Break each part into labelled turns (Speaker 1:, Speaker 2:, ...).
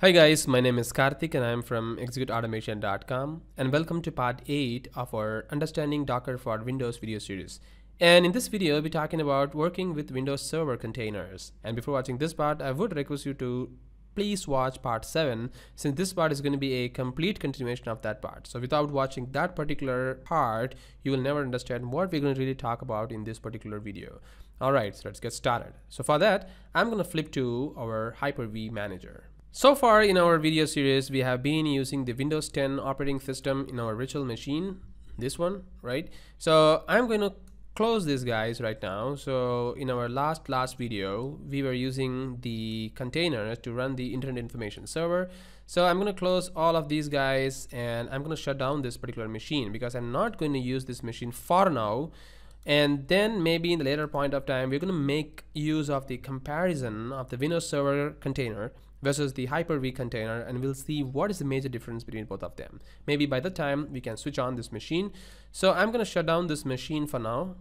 Speaker 1: Hi guys, my name is Karthik and I'm from executeautomation.com and welcome to part 8 of our Understanding Docker for Windows video series. And in this video, we'll be talking about working with Windows Server containers. And before watching this part, I would request you to please watch part 7 since this part is going to be a complete continuation of that part. So without watching that particular part, you will never understand what we're going to really talk about in this particular video. Alright, so let's get started. So for that, I'm going to flip to our Hyper-V manager. So far in our video series, we have been using the Windows 10 operating system in our virtual machine, this one, right? So I'm going to close these guys right now. So in our last last video, we were using the containers to run the Internet Information Server. So I'm going to close all of these guys and I'm going to shut down this particular machine because I'm not going to use this machine for now and then maybe in the later point of time we're going to make use of the comparison of the Windows Server container versus the Hyper-V container and we'll see what is the major difference between both of them. Maybe by the time we can switch on this machine. So I'm going to shut down this machine for now.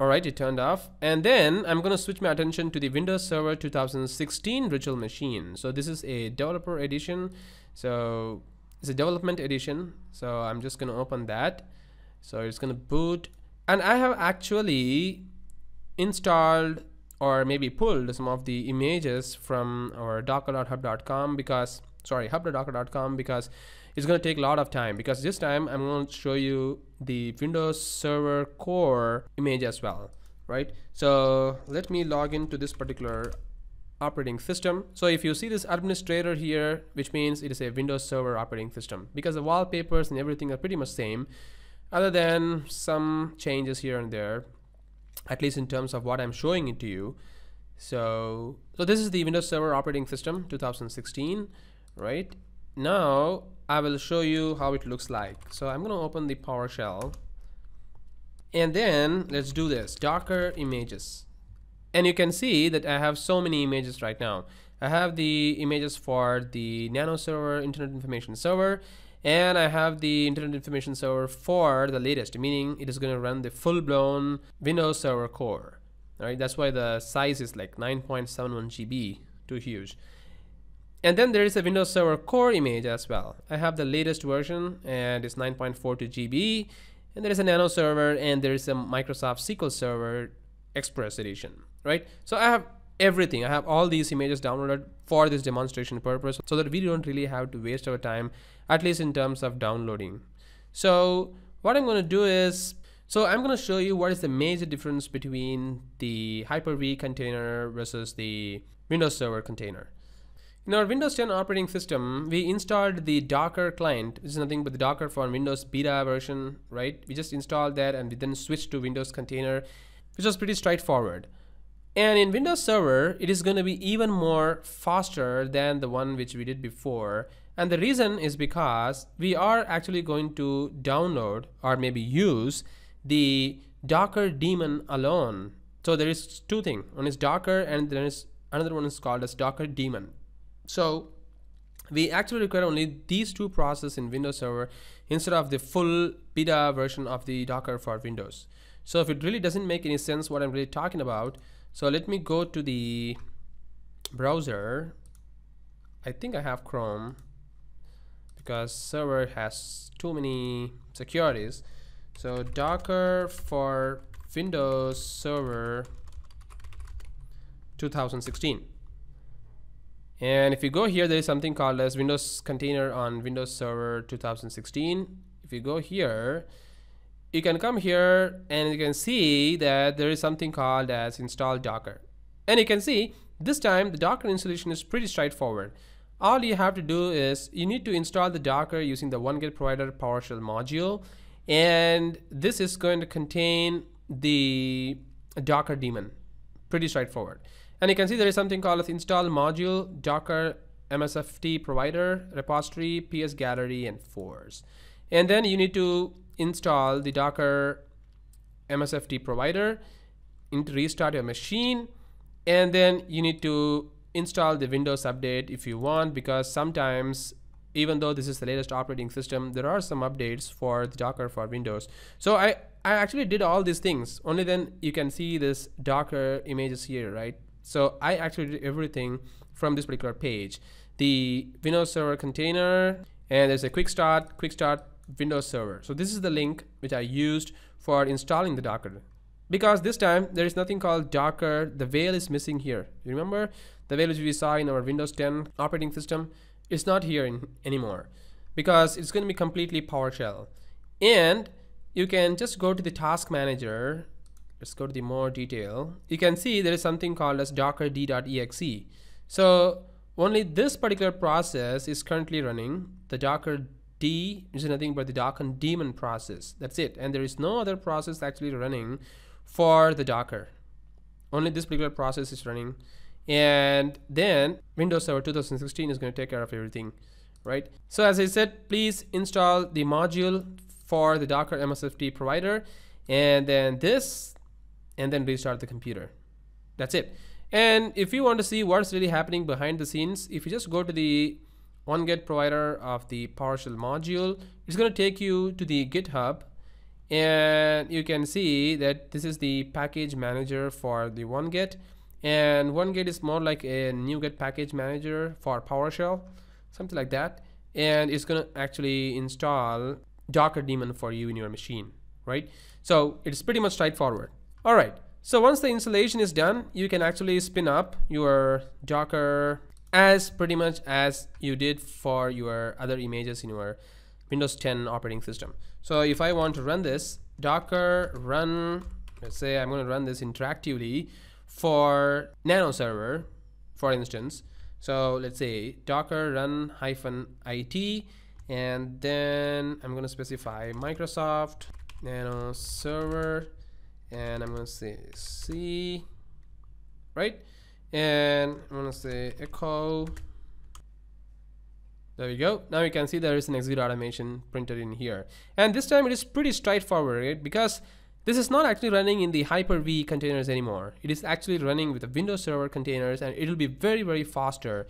Speaker 1: Alright, it turned off. And then I'm going to switch my attention to the Windows Server 2016 virtual machine. So this is a developer edition. So it's a development edition. So I'm just going to open that. So it's going to boot. And I have actually installed or maybe pulled some of the images from our docker.hub.com because sorry hub.docker.com because it's going to take a lot of time because this time I'm going to show you the Windows Server core image as well right? So let me log into this particular operating system. So if you see this administrator here which means it is a Windows Server operating system because the wallpapers and everything are pretty much same other than some changes here and there at least in terms of what I'm showing it to you. So, so this is the Windows Server operating system 2016, right? Now I will show you how it looks like. So I'm going to open the PowerShell and then let's do this Docker images. And you can see that I have so many images right now. I have the images for the Nano server, Internet Information Server, and I have the Internet Information Server for the latest, meaning it is going to run the full-blown Windows Server core. All right, that's why the size is like 9.71 GB, too huge. And then there is a Windows Server core image as well. I have the latest version and it's 9.42 GB. And there is a Nano server and there is a Microsoft SQL Server Express edition, right? So I have everything. I have all these images downloaded for this demonstration purpose so that we don't really have to waste our time, at least in terms of downloading. So what I'm going to do is, so I'm going to show you what is the major difference between the Hyper-V container versus the Windows Server container. In our Windows 10 operating system, we installed the Docker client. This is nothing but the Docker for Windows beta version, right? We just installed that and we then switched to Windows container, which was pretty straightforward. And in Windows Server, it is going to be even more faster than the one which we did before. And the reason is because we are actually going to download or maybe use the Docker daemon alone. So there is two things. One is Docker and then is another one is called as Docker daemon. So we actually require only these two processes in Windows Server instead of the full beta version of the Docker for Windows. So if it really doesn't make any sense what I'm really talking about, so let me go to the browser. I think I have Chrome because server has too many securities. So Docker for Windows Server 2016. And if you go here, there is something called as Windows Container on Windows Server 2016. If you go here, you can come here and you can see that there is something called as install docker. And you can see this time the docker installation is pretty straightforward. All you have to do is you need to install the docker using the OneGet provider PowerShell module. And this is going to contain the docker daemon. Pretty straightforward. And you can see there is something called as install module docker msft provider repository ps gallery and force. And then you need to install the Docker MSFT provider, restart your machine, and then you need to install the Windows update if you want because sometimes even though this is the latest operating system, there are some updates for the Docker for Windows. So I, I actually did all these things. Only then you can see this Docker images here, right? So I actually did everything from this particular page. the Windows Server container and there's a quick start, quick start Windows Server. So this is the link which I used for installing the Docker. Because this time there is nothing called Docker, the Whale is missing here. You remember the Whale which we saw in our Windows 10 operating system? It's not here in, anymore because it's going to be completely PowerShell. And you can just go to the task manager let's go to the more detail you can see there is something called as docker d.exe so only this particular process is currently running the docker d is nothing but the docker daemon process. That's it. And there is no other process actually running for the docker. Only this particular process is running. And then windows server 2016 is going to take care of everything right? So as i said please install the module for the docker msft provider and then this and then restart the computer. That's it. And if you want to see what's really happening behind the scenes, if you just go to the OneGet provider of the PowerShell module, it's going to take you to the GitHub and you can see that this is the package manager for the OneGet and OneGet is more like a NuGet package manager for PowerShell, something like that. And it's going to actually install Docker daemon for you in your machine, right? So it's pretty much straightforward. All right, so once the installation is done, you can actually spin up your Docker as pretty much as you did for your other images in your Windows 10 operating system. So if I want to run this, Docker run, let's say I'm going to run this interactively for Nano server, for instance. So let's say Docker run hyphen it, and then I'm going to specify Microsoft Nano server and I'm gonna say C right and I'm gonna say echo. There we go. Now you can see there is an execute automation printed in here. And this time it is pretty straightforward right? because this is not actually running in the Hyper-V containers anymore. It is actually running with the Windows Server containers and it will be very very faster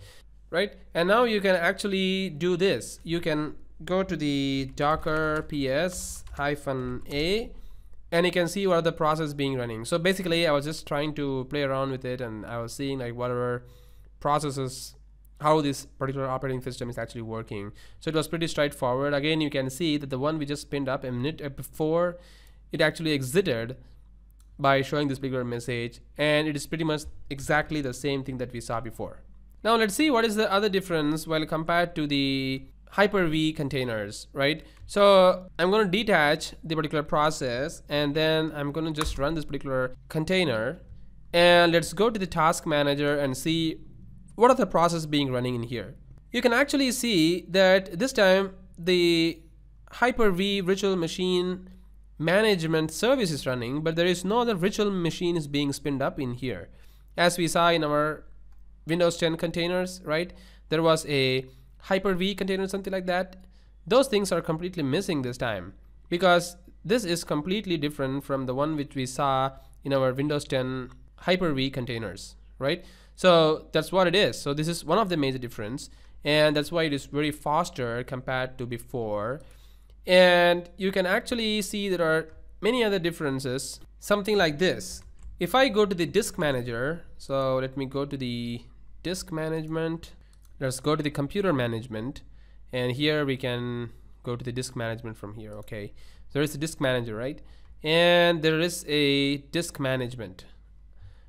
Speaker 1: right? And now you can actually do this. You can go to the docker ps hyphen a and you can see what are the process being running. So basically I was just trying to play around with it and I was seeing like whatever processes how this particular operating system is actually working. So it was pretty straightforward. Again, you can see that the one we just pinned up a minute uh, before it actually exited by showing this particular message and it is pretty much exactly the same thing that we saw before. Now let's see what is the other difference while compared to the Hyper-V containers, right? So I'm going to detach the particular process and then I'm going to just run this particular container and let's go to the task manager and see what are the process being running in here. You can actually see that this time the Hyper-V virtual machine management service is running, but there is no other virtual machine is being spinned up in here. As we saw in our Windows 10 containers, right? There was a Hyper-V container, something like that. Those things are completely missing this time because this is completely different from the one which we saw in our Windows 10 Hyper-V containers, right? So that's what it is. So this is one of the major difference and that's why it is very faster compared to before. And you can actually see there are many other differences, something like this. If I go to the disk manager, so let me go to the disk management let's go to the computer management and here we can go to the disk management from here okay? There is a disk manager right? And there is a disk management.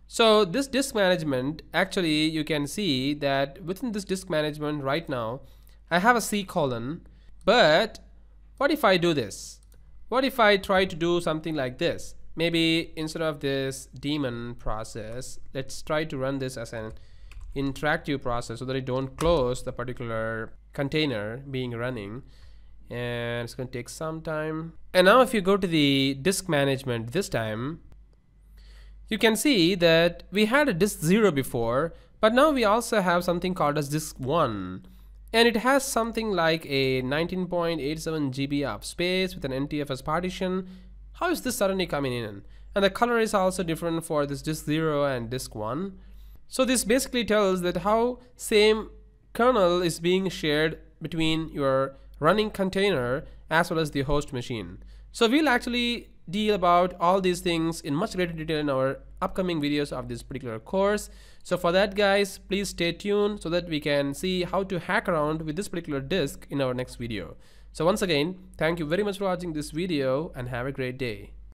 Speaker 1: So this disk management actually you can see that within this disk management right now I have a C colon but what if I do this? What if I try to do something like this? Maybe instead of this daemon process let's try to run this as an interactive process so that it don't close the particular container being running. And it's going to take some time. And now if you go to the disk management this time you can see that we had a disk 0 before but now we also have something called as disk 1 and it has something like a 19.87 GB of space with an NTFS partition. How is this suddenly coming in? And the color is also different for this disk 0 and disk 1 so this basically tells that how same kernel is being shared between your running container as well as the host machine. So we'll actually deal about all these things in much greater detail in our upcoming videos of this particular course. So for that guys please stay tuned so that we can see how to hack around with this particular disk in our next video. So once again thank you very much for watching this video and have a great day